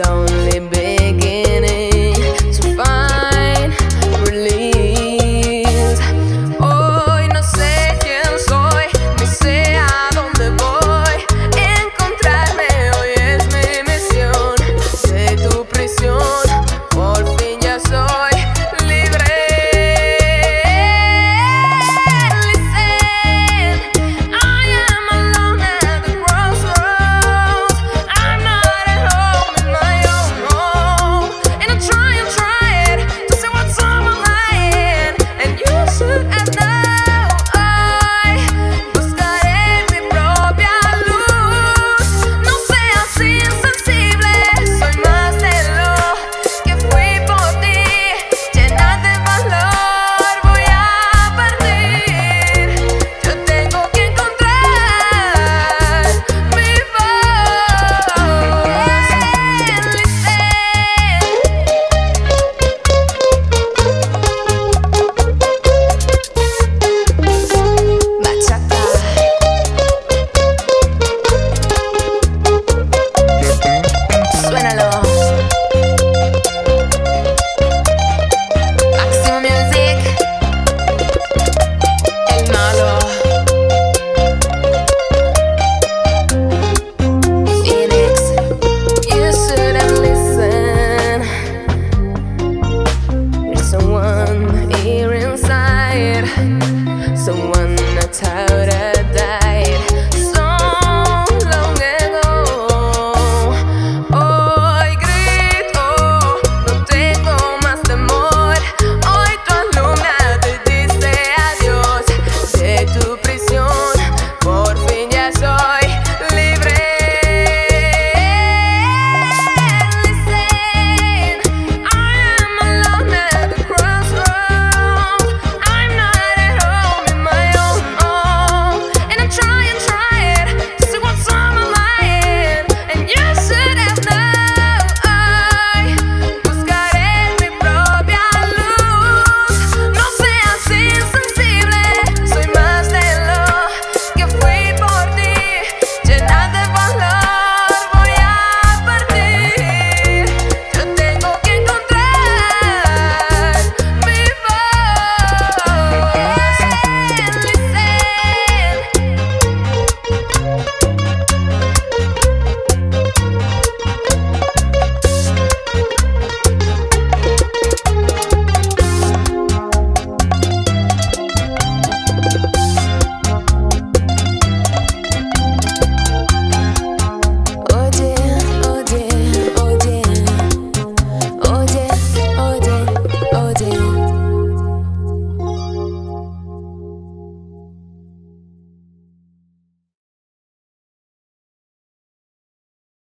only been